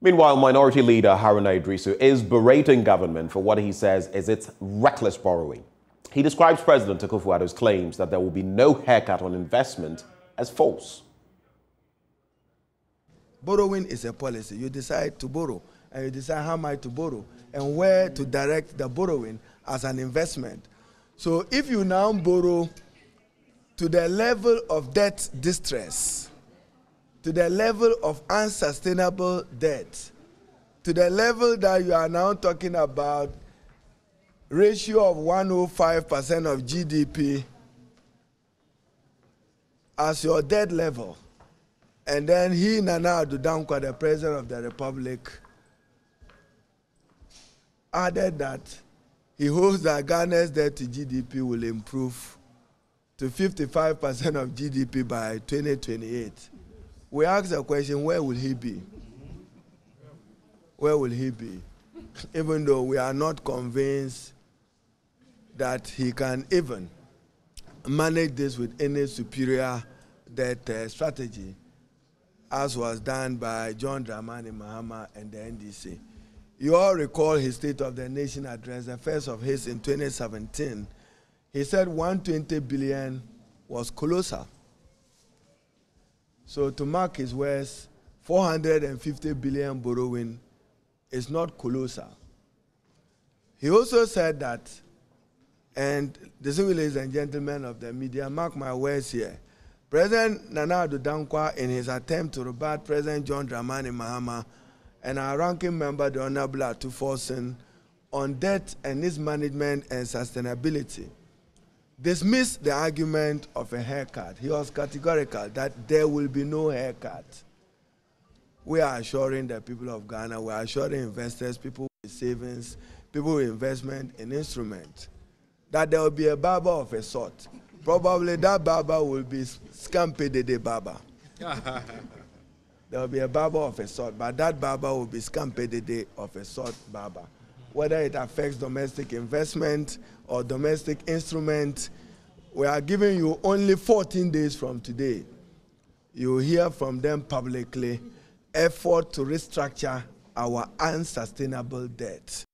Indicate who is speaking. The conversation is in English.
Speaker 1: Meanwhile, Minority Leader Haruna Iddrisu is berating government for what he says is its reckless borrowing. He describes President Akufo-Addo's claims that there will be no haircut on investment as false.
Speaker 2: Borrowing is a policy. You decide to borrow, and you decide how much to borrow, and where to direct the borrowing as an investment. So if you now borrow to the level of debt distress, to the level of unsustainable debt, to the level that you are now talking about ratio of 105% of GDP as your debt level. And then he, Nana Addo Dankwa, the President of the Republic, added that he hopes that Ghana's debt to GDP will improve to 55% of GDP by 2028. We ask the question, where will he be? Where will he be? Even though we are not convinced that he can even manage this with any superior debt uh, strategy, as was done by John Dramani Mahama and the NDC. You all recall his State of the Nation address, the first of his in 2017. He said 120 billion was colossal. So to mark his words, 450 billion borrowing is not colossal. He also said that, and the ladies and gentlemen of the media, mark my words here. President Nana Addo Dankwa, in his attempt to rebut President John Dramani Mahama and our ranking member, the Honorable Forson, on debt and its management and sustainability, dismissed the argument of a haircut. He was categorical that there will be no haircut. We are assuring the people of Ghana, we are assuring investors, people with savings, people with investment in instruments, that there will be a barber of a sort. Probably that barber will be Scampi Dede Barber. there will be a barber of a sort, but that barber will be Scampi Dede of a sort barber. Whether it affects domestic investment or domestic instrument, we are giving you only 14 days from today. You hear from them publicly effort to restructure our unsustainable debt.